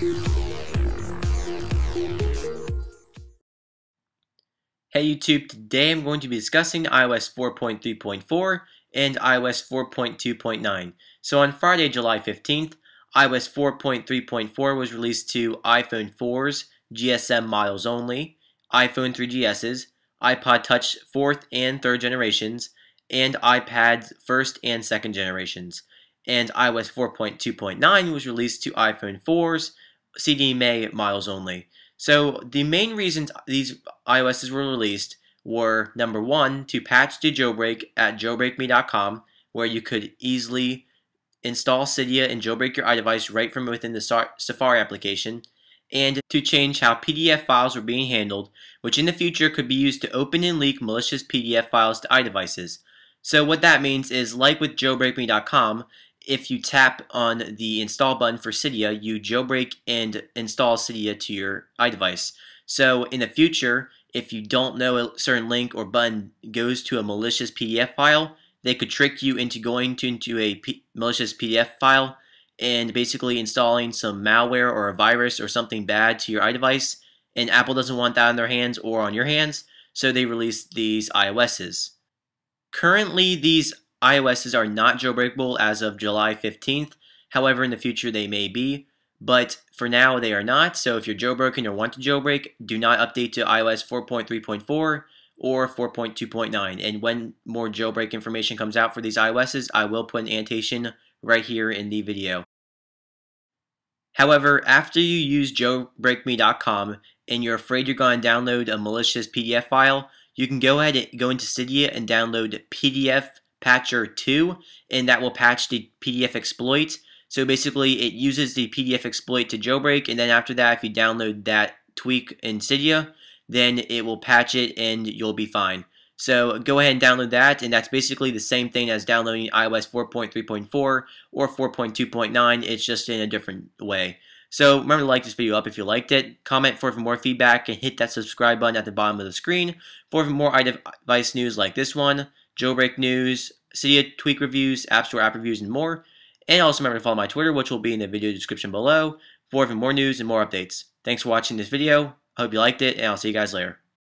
Hey YouTube, today I'm going to be discussing iOS 4.3.4 and iOS 4.2.9. So on Friday, July 15th, iOS 4.3.4 was released to iPhone 4s, GSM models only, iPhone 3GSs, iPod Touch 4th and 3rd generations, and iPad's 1st and 2nd generations. And iOS 4.2.9 was released to iPhone 4s, CDMA models only. So the main reasons these iOSs were released were number one, to patch the jailbreak at jailbreakme.com, where you could easily install Cydia and jailbreak your iDevice right from within the Safari application, and to change how PDF files were being handled, which in the future could be used to open and leak malicious PDF files to iDevices. So what that means is, like with jailbreakme.com, if you tap on the install button for Cydia, you jailbreak and install Cydia to your iDevice. So in the future, if you don't know a certain link or button goes to a malicious PDF file, they could trick you into going to, into a P malicious PDF file and basically installing some malware or a virus or something bad to your iDevice. And Apple doesn't want that on their hands or on your hands, so they released these iOSs. Currently, these iOSs are not jailbreakable as of July 15th. However, in the future they may be, but for now they are not. So if you're jailbroken or want to jailbreak, do not update to iOS 4.3.4 or 4.2.9. And when more jailbreak information comes out for these iOSs, I will put an annotation right here in the video. However, after you use jailbreakme.com and you're afraid you're going to download a malicious PDF file, you can go ahead and go into Cydia and download PDF patcher 2 and that will patch the PDF exploit. So basically it uses the PDF exploit to jailbreak and then after that if you download that tweak in Cydia then it will patch it and you'll be fine. So go ahead and download that and that's basically the same thing as downloading iOS 4.3.4 or 4.2.9 it's just in a different way. So remember to like this video up if you liked it, comment for more feedback, and hit that subscribe button at the bottom of the screen for more iDevice news like this one jailbreak news, Cydia tweak reviews, App Store app reviews, and more. And also remember to follow my Twitter, which will be in the video description below, for even more news and more updates. Thanks for watching this video. I hope you liked it, and I'll see you guys later.